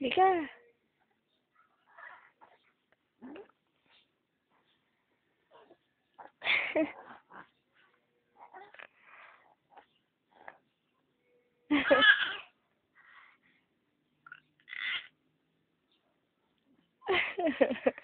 Halika. Ha ha ha.